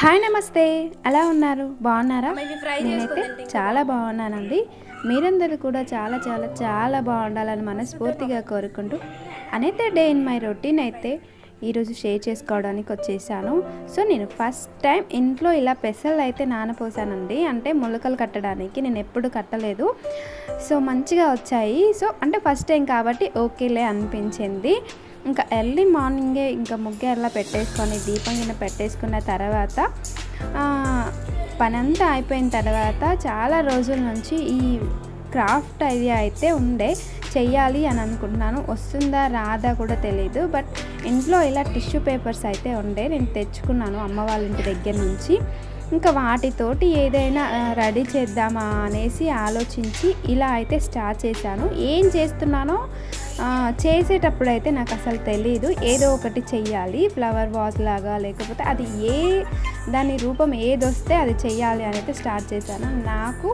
Hi నమస్తే. ఎలా ఉన్నారు? బాగున్నారా? నేనైతే. చాలా బాగున్నానండి. మీరందరూ కూడా చాలా చాలా చాలా బాగుండాలని మనస్ఫూర్తిగా కోరుకుంటూ అనైతే డే ఇన్ మై రొటీన్ అయితే ఈరోజు షేర్ చేసుకోవడానికి వచ్చేసాను. సో నేను ఫస్ట్ టైం ఇంట్లో ఇలా పెసలు అయితే నానపోసానండి. అంటే మొలకలు కట్టడానికి నేను ఎప్పుడు కట్టలేదు. సో మంచిగా వచ్చాయి. సో అంటే ఫస్ట్ టైం కాబట్టి ఓకేలే అనిపించింది. ఇంకా ఎర్లీ మార్నింగే ఇంకా ముగ్గు ఎలా పెట్టేసుకొని దీపం కింద పెట్టేసుకున్న తర్వాత పనంతా అయిపోయిన తర్వాత చాలా రోజుల నుంచి ఈ క్రాఫ్ట్ ఐడియా అయితే ఉండే చెయ్యాలి అని అనుకుంటున్నాను. వస్తుందా రాదా కూడా తెలియదు బట్ ఇంట్లో ఇలా టిష్యూ పేపర్స్ అయితే ఉండే నేను తెచ్చుకున్నాను అమ్మ వాళ్ళ ఇంటి దగ్గర నుంచి. ఇంకా వాటితోటి ఏదైనా రెడీ చేద్దామా అనేసి ఆలోచించి ఇలా అయితే స్టార్ట్ చేశాను. ఏం చేస్తున్నానో చేసేటప్పుడు అయితే నాకు అసలు తెలియదు ఏదో ఒకటి చెయ్యాలి ఫ్లవర్ వాజ్ లాగా లేకపోతే అది ఏ దాని రూపం ఏది వస్తే అది చెయ్యాలి అని అయితే స్టార్ట్ చేశాను. నాకు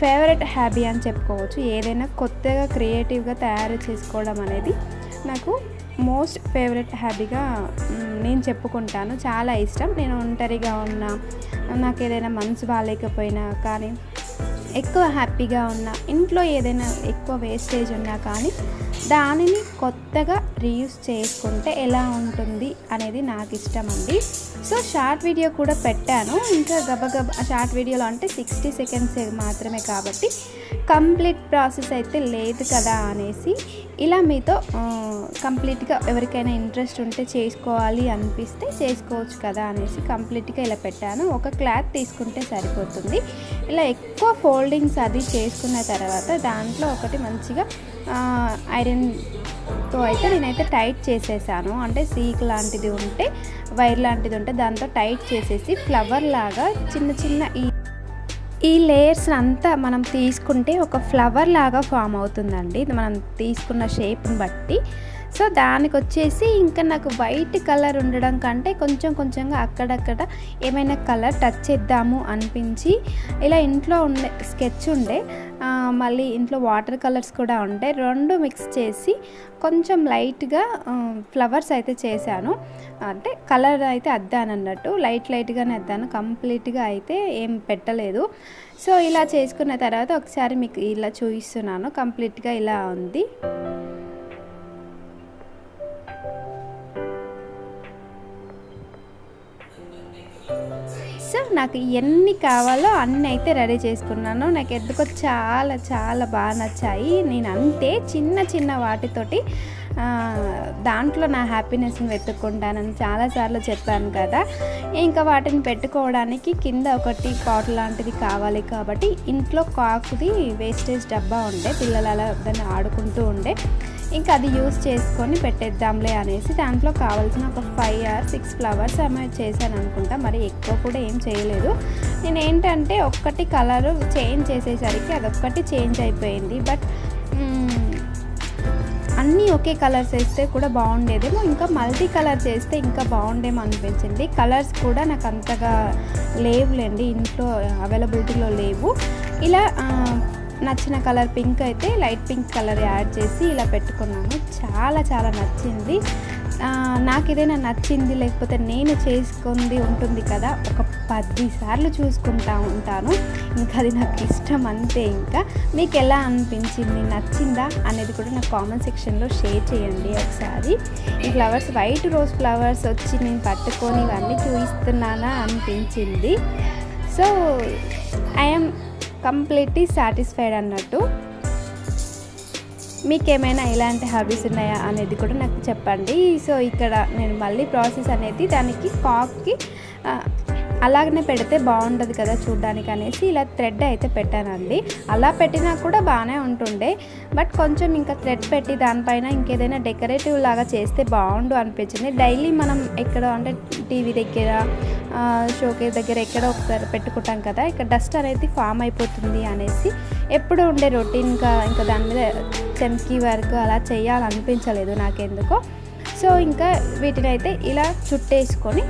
ఫేవరెట్ హ్యాబీ అని చెప్పుకోవచ్చు. ఏదైనా కొత్తగా క్రియేటివ్గా తయారు చేసుకోవడం అనేది నాకు మోస్ట్ ఫేవరెట్ హ్యాబీగా నేను చెప్పుకుంటాను. చాలా ఇష్టం. నేను ఒంటరిగా ఉన్నా నాకు ఏదైనా మనసు బాగాలేకపోయినా కానీ ఎక్కువ హ్యాపీగా ఉన్నా ఇంట్లో ఏదైనా ఎక్కువ వేస్టేజ్ ఉన్నా కానీ దానిని కొత్తగా రీయూస్ చేసుకుంటే ఎలా ఉంటుంది అనేది నాకు ఇష్టం అండి సో షార్ట్ వీడియో కూడా పెట్టాను. ఇంకా గబగబ షార్ట్ వీడియోలో అంటే సిక్స్టీ సెకండ్స్ మాత్రమే కాబట్టి కంప్లీట్ ప్రాసెస్ అయితే లేదు కదా అనేసి ఇలా మీతో కంప్లీట్గా ఎవరికైనా ఇంట్రెస్ట్ ఉంటే చేసుకోవాలి అనిపిస్తే చేసుకోవచ్చు కదా అనేసి కంప్లీట్గా ఇలా పెట్టాను. ఒక క్లాత్ తీసుకుంటే సరిపోతుంది. ఇలా ఎక్కువ ఫోల్డింగ్స్ అది చేసుకున్న తర్వాత దాంట్లో ఒకటి మంచిగా ఐరన్తో అయితే నేనైతే టైట్ చేసేసాను. అంటే సీక్ లాంటిది ఉంటే వైర్ లాంటిది ఉంటే దాంతో టైట్ చేసేసి ఫ్లవర్ లాగా చిన్న చిన్న ఈ ఈ లేయర్స్ అంతా మనం తీసుకుంటే ఒక ఫ్లవర్ లాగా ఫామ్ అవుతుందండి. ఇది మనం తీసుకున్న షేప్ని బట్టి సో దానికి వచ్చేసి ఇంకా నాకు వైట్ కలర్ ఉండడం కంటే కొంచెం కొంచెంగా అక్కడక్కడ ఏమైనా కలర్ టచ్ చేద్దాము అనిపించి ఇలా ఇంట్లో ఉండే స్కెచ్ ఉండే మళ్ళీ ఇంట్లో వాటర్ కలర్స్ కూడా ఉండే రెండు మిక్స్ చేసి కొంచెం లైట్గా ఫ్లవర్స్ అయితే చేశాను. అంటే కలర్ అయితే అద్దాను అన్నట్టు లైట్ లైట్గానే అద్దాను కంప్లీట్గా అయితే ఏం పెట్టలేదు. సో ఇలా చేసుకున్న తర్వాత ఒకసారి మీకు ఇలా చూపిస్తున్నాను కంప్లీట్గా ఇలా ఉంది. నాకు ఎన్ని కావాలో అన్ని అయితే రెడీ చేసుకున్నాను. నాకు ఎందుకో చాలా చాలా బాగా నచ్చాయి. నేను అంతే చిన్న చిన్న వాటితోటి దాంట్లో నా హ్యాపీనెస్ని వెతుక్కుంటానని చాలాసార్లు చెప్పాను కదా. ఇంకా వాటిని పెట్టుకోవడానికి కింద ఒకటి పాట్ లాంటిది కావాలి కాబట్టి ఇంట్లో కాకుది వేస్టేజ్ డబ్బా ఉండే పిల్లలు అలా దాన్ని ఆడుకుంటూ ఉండే ఇంకా అది యూస్ చేసుకొని పెట్టేద్దాంలే అనేసి దాంట్లో కావాల్సిన ఒక ఫైవ్ ఆర్ సిక్స్ ఫ్లవర్స్ ఆమె చేశాను అనుకుంటా. మరి ఎక్కువ కూడా ఏం చేయలేదు. నేను ఏంటంటే ఒక్కటి కలరు చేంజ్ చేసేసరికి అదొక్కటి చేంజ్ అయిపోయింది. బట్ అన్నీ ఒకే కలర్స్ వేస్తే కూడా బాగుండేదేమో ఇంకా మల్టీ కలర్ చేస్తే ఇంకా బాగుండేమో అనిపించింది. కలర్స్ కూడా నాకు అంతగా లేవులేండి ఇంట్లో అవైలబిలిటీలో లేవు. ఇలా నచ్చిన కలర్ పింక్ అయితే లైట్ పింక్ కలర్ యాడ్ చేసి ఇలా పెట్టుకున్నాను. చాలా చాలా నచ్చింది. నాకు ఏదైనా నచ్చింది లేకపోతే నేను చేసుకుంది ఉంటుంది కదా ఒక పది సార్లు చూసుకుంటా ఉంటాను. ఇంకా అది నాకు ఇష్టం అంతే ఇంకా. మీకు ఎలా అనిపించింది? నచ్చిందా? అనేది కూడా నాకు కామెంట్ సెక్షన్లో షేర్ చేయండి ఒకసారి. ఈ ఫ్లవర్స్ వైట్ రోజ్ ఫ్లవర్స్ వచ్చి నేను పట్టుకొని ఇవన్నీ చూపిస్తున్నానా అనిపించింది. సో ఐఎమ్ కంప్లీట్లీ సాటిస్ఫైడ్ అన్నట్టు. మీకు ఏమైనా ఇలాంటి హాబీస్ ఉన్నాయా అనేది కూడా నాకు చెప్పండి. సో ఇక్కడ నేను మళ్ళీ ప్రాసెస్ అనేది దానికి కాక్కి అలాగనే పెడితే బాగుంటుంది కదా చూడడానికి అనేసి ఇలా థ్రెడ్ అయితే పెట్టానండి. అలా పెట్టినా కూడా బాగానే ఉంటుండే. బట్ కొంచెం ఇంకా థ్రెడ్ పెట్టి దానిపైన ఇంకేదైనా డెకరేటివ్ లాగా చేస్తే బాగుండు అనిపించింది. డైలీ మనం ఎక్కడ అంటే టీవీ దగ్గర షోకేస్ దగ్గర ఎక్కడో ఒకసారి పెట్టుకుంటాం కదా ఇక్కడ డస్ట్ అనేది ఫామ్ అయిపోతుంది అనేసి ఎప్పుడు ఉండే రొటీన్గా ఇంకా దాని మీద చెంకి వర్క్ అలా చేయాలనిపించలేదు నాకెందుకో. సో ఇంకా వీటిని అయితే ఇలా చుట్టేసుకొని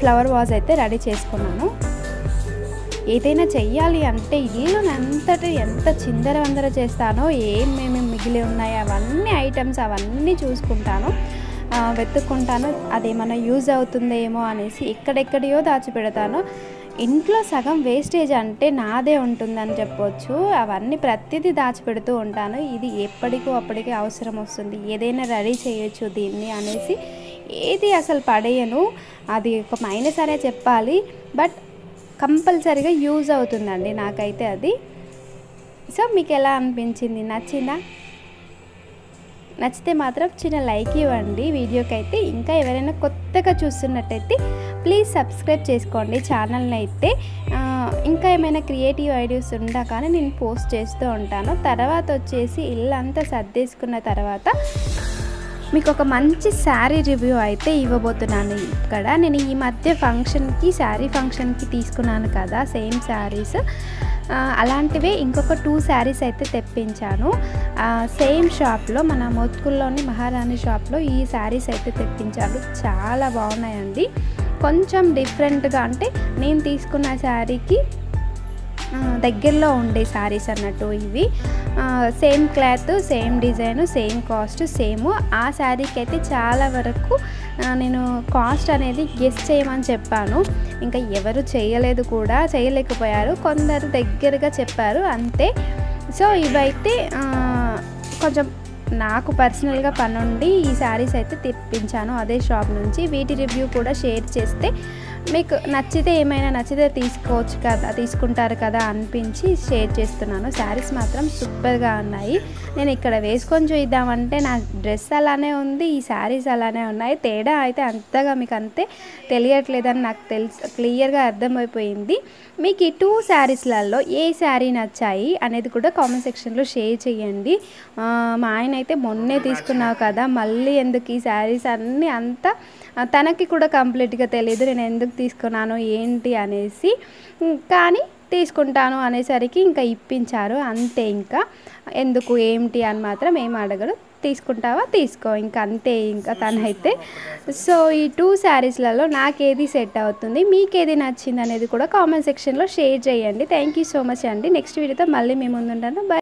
ఫ్లవర్ వాజ్ అయితే రెడీ చేసుకున్నాను. ఏదైనా చెయ్యాలి అంటే ఇల్లు అంతటి ఎంత చిందర వందర చేస్తానో ఏమేమి మిగిలి ఉన్నాయో అవన్నీ ఐటమ్స్ అవన్నీ చూసుకుంటాను. వెతుక్కుంటాను అదేమన్నా యూజ్ అవుతుందేమో అనేసి ఎక్కడెక్కడియో దాచిపెడతాను. ఇంట్లో సగం వేస్టేజ్ అంటే నాదే ఉంటుందని చెప్పొచ్చు. అవన్నీ ప్రతిదీ దాచిపెడుతూ ఉంటాను. ఇది ఎప్పటికో అప్పటికే అవసరం వస్తుంది. ఏదైనా రెడీ చేయొచ్చు దీన్ని అనేసి ఏది అసలు పడేయను. అది ఒక మైనస్ అనే చెప్పాలి. బట్ కంపల్సరీగా యూజ్ అవుతుందండి నాకైతే అది. సో మీకు ఎలా అనిపించింది? నచ్చిందా? నచ్చితే మాత్రం చిన్న లైక్ ఇవ్వండి. వీడియోకి అయితే ఇంకా ఎవరైనా కొత్తగా చూస్తున్నట్టయితే ప్లీజ్ సబ్స్క్రైబ్ చేసుకోండి ఛానల్ని అయితే ఇంకా ఏమైనా క్రియేటివ్ ఐడియాస్ ఉండా కానీ నేను పోస్ట్ చేస్తూ ఉంటాను. తర్వాత వచ్చేసి ఇల్లంతా సర్దేసుకున్న తర్వాత మీకు ఒక మంచి శారీ రివ్యూ అయితే ఇవ్వబోతున్నాను. ఇక్కడ నేను ఈ మధ్య ఫంక్షన్కి శారీ ఫంక్షన్కి తీసుకున్నాను కదా సేమ్ శారీస్. అలాంటివే ఇంకొక టూ శారీస్ అయితే తెప్పించాను. సేమ్ షాప్లో మన మోత్కుల్లోని మహారాణి షాప్లో ఈ శారీస్ అయితే తెప్పించాను చాలా బాగున్నాయండి. కొంచెం డిఫరెంట్గా అంటే నేను తీసుకున్న శారీకి దగ్గరలో ఉండే శారీస్ అన్నట్టు ఇవి. Same cloth same design same cost same. ఆ శారీకి అయితే చాలా వరకు నేను కాస్ట్ అనేది గెస్ చేయమని చెప్పాను. ఇంకా ఎవరు చేయలేదు కూడా చేయలేకపోయారు. కొందరు దగ్గరగా చెప్పారు అంతే. సో ఇవైతే కొంచెం నాకు పర్సనల్గా పనుండి ఈ శారీస్ అయితే తెప్పించాను అదే షాప్ నుంచి. వీటి రివ్యూ కూడా షేర్ చేస్తే మీకు నచ్చితే ఏమైనా నచ్చితే తీసుకోవచ్చు కదా తీసుకుంటారు కదా అనిపించి షేర్ చేస్తున్నాను. శారీస్ మాత్రం సూపర్గా ఉన్నాయి. నేను ఇక్కడ వేసుకొని చూద్దామంటే నా డ్రెస్ అలానే ఉంది ఈ శారీస్ అలానే ఉన్నాయి. తేడా అయితే అంతగా మీకు అంతే తెలియట్లేదని నాకు తెలుసు క్లియర్గా అర్థమైపోయింది. మీకు ఈ టూ శారీస్లలో ఏ శారీ నచ్చాయి అనేది కూడా కామెంట్ సెక్షన్లో షేర్ చేయండి. మా ఆయన అయితే మొన్నే తీసుకున్నావు కదా మళ్ళీ ఎందుకు ఈ శారీస్ అన్నీ అంతా తనకి కూడా కంప్లీట్గా తెలియదు నేను ఎందుకు తీసుకున్నాను ఏంటి అనేసి. కానీ తీసుకుంటాను అనేసరికి ఇంకా ఇప్పించారు అంతే ఇంకా. ఎందుకు ఏంటి అని మాత్రం ఏం అడగడు తీసుకుంటావా తీసుకో ఇంకా అంతే ఇంకా తనైతే. సో ఈ టూ శారీస్లలో నాకేది సెట్ అవుతుంది మీకేది నచ్చింది అనేది కూడా కామెంట్ సెక్షన్లో షేర్ చేయండి. థ్యాంక్ యూ సో మచ్ అండి. నెక్స్ట్ వీడియోతో మళ్ళీ మేము ముందుంటాను. బై.